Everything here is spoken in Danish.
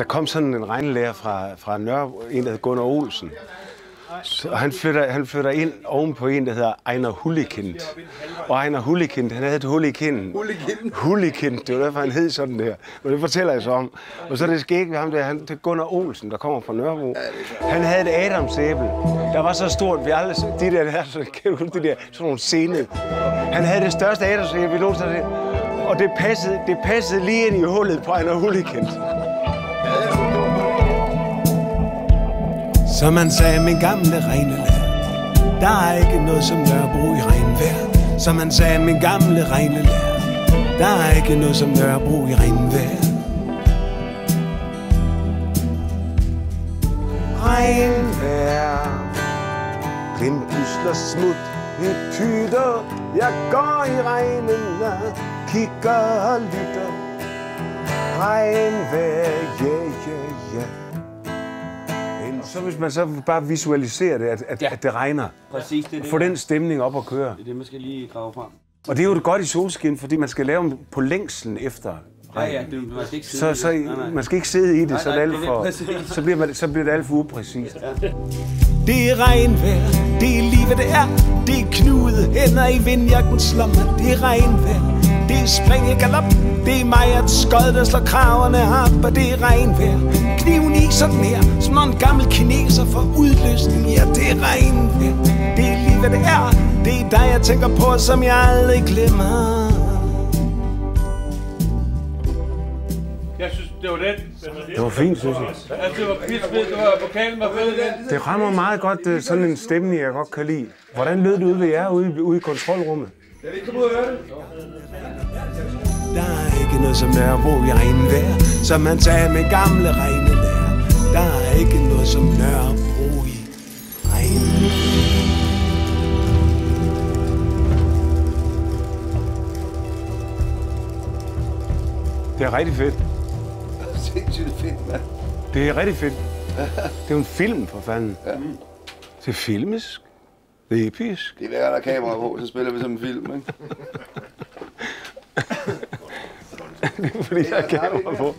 der kom sådan en regnlærer fra, fra Nørrebro, en der hed Gunnar Olsen. Så han flytter, han flytter ind oven på en, der hedder Ejner Hullikind. Og Ejner Hullikind, han havde et hul i kinden. Hullikind? Hullikind, det var derfor, han hed sådan der. Men det fortæller jeg så om. Og så det skægt ved ham der, han, det er Gunnar Olsen, der kommer fra Nørrebro. Han havde et adamsæble, der var så stort, vi aldrig, de der, der så, kan du de der, sådan nogle sene. Han havde det største adamsæble, vi nogensinde. Og det passede, det passede lige ind i hullet på Ejner Hullikind. Som man sagde, min gamle regnelærer Der er ikke noget som Nørrebro i regnvejr. Som man sagde, min gamle regnelærer Der er ikke noget som Nørrebro i regnvejr. Regnvejr. Blindpusler smut i pytter Jeg går i regnen og kigger og lytter. Regnvejr, yeah ja, ja, ja så hvis man så bare visualiserer det, at, at, ja. at det regner, Præcis, det er det. få den stemning op at køre. Det er det, man skal lige grave frem. Og det er jo det godt i solskin, fordi man skal lave dem på længslen efter Ja, ja, regnen. det, man skal ikke sidde Så, i så det. Nej, nej. man skal ikke sidde i det, Nej, så, nej, det for, det så, bliver man, så bliver det alt for upræcist. Det er regnvejr, det er lige hvad det er Det er knude hænder i vindjakkens lomme Det er regnvejr, det er spring i galop Det er mig at skød, der slår kraverne op Og det er regnvejr, kniven i sådan her Som når en gammel kineser får udløsning Ja, det er regnvejr, det er lige hvad det er Det er dig jeg tænker på, som jeg aldrig glemmer Jeg synes, det var den. Det var fint, synes jeg. Altså, det var pissfedt, det var vokalen var fed. Det rammer meget godt øh, sådan en stemning, jeg godt kan lide. Hvordan lød det ude ved jer ude, ude i kontrolrummet? Jeg vil ikke komme ud og høre det. Der er ikke noget som Nørrebro i regnvejr Som man sagde med gamle regnelærer Der er ikke noget som Nørrebro i regnvejr Det er rigtig fedt. Sindssygt fedt, mand. Det er rigtig fedt. Det er jo en film, for fanden. Ja. Det er filmisk. Det er episk. Det er hver der er kamera på, så spiller vi som en film, ikke? Deveria, que é uma boa.